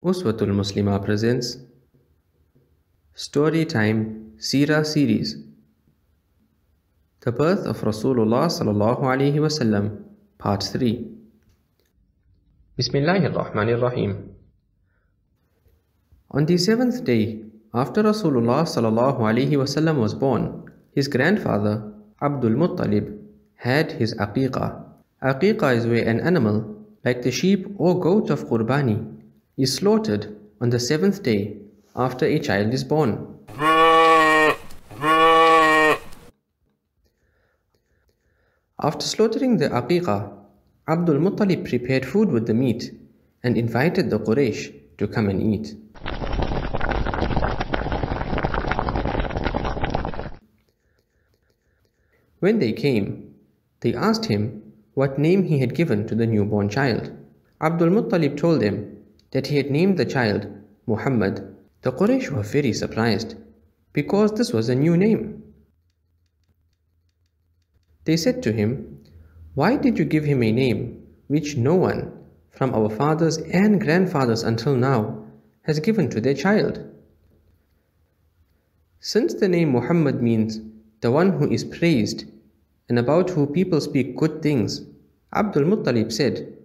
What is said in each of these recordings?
Uswatul Muslimah presents Story Time Seerah Series. The Birth of Rasulullah Sallallahu Alaihi Wasallam Part 3 Bismillahir Rahim On the seventh day after Rasulullah Sallallahu Alaihi Wasallam was born, his grandfather Abdul Muttalib had his aqiqah. Aqiqah is where an animal, like the sheep or goat of Qurbani, is slaughtered on the seventh day after a child is born. After slaughtering the aqiqah, Abdul Muttalib prepared food with the meat and invited the Quraysh to come and eat. When they came, they asked him what name he had given to the newborn child. Abdul Muttalib told them that he had named the child Muhammad, the Quraysh were very surprised because this was a new name. They said to him, Why did you give him a name which no one from our fathers and grandfathers until now has given to their child? Since the name Muhammad means the one who is praised and about whom people speak good things, Abdul Muttalib said,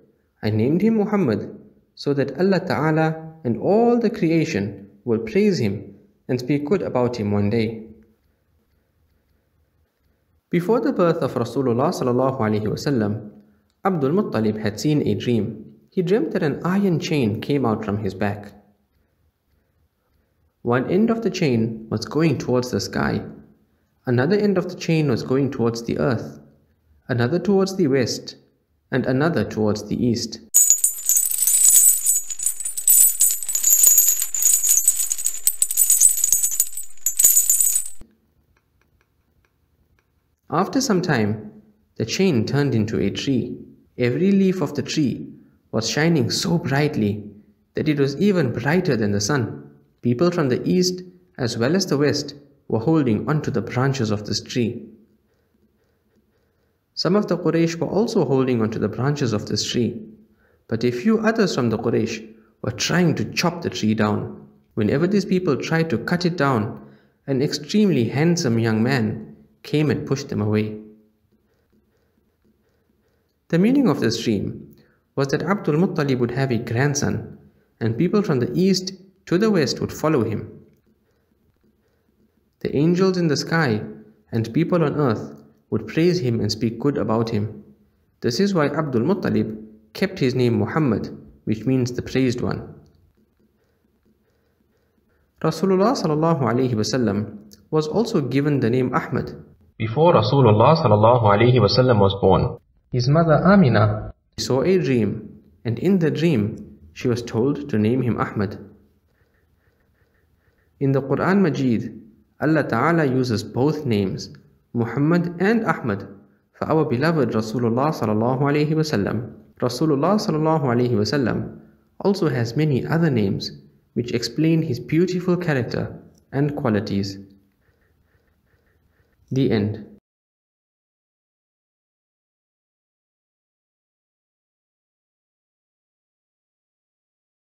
I named him Muhammad so that Allah Ta'ala and all the creation will praise him and speak good about him one day. Before the birth of Rasulullah sallallahu alaihi wasallam, Abdul Muttalib had seen a dream. He dreamt that an iron chain came out from his back. One end of the chain was going towards the sky, another end of the chain was going towards the earth, another towards the west, and another towards the east. After some time, the chain turned into a tree. Every leaf of the tree was shining so brightly that it was even brighter than the sun. People from the east as well as the west were holding onto the branches of this tree. Some of the Quraysh were also holding onto the branches of this tree, but a few others from the Quraysh were trying to chop the tree down. Whenever these people tried to cut it down, an extremely handsome young man came and pushed them away. The meaning of this dream was that Abdul Muttalib would have a grandson, and people from the east to the west would follow him. The angels in the sky and people on earth would praise him and speak good about him. This is why Abdul Muttalib kept his name Muhammad, which means the praised one. Rasulullah was also given the name Ahmad, before Rasulullah sallallahu alaihi wasallam was born, his mother Amina saw a dream, and in the dream she was told to name him Ahmad. In the Quran Majid, Allah Ta'ala uses both names, Muhammad and Ahmad, for our beloved Rasulullah sallallahu alaihi wasallam. Rasulullah sallallahu alaihi wasallam also has many other names which explain his beautiful character and qualities. The end.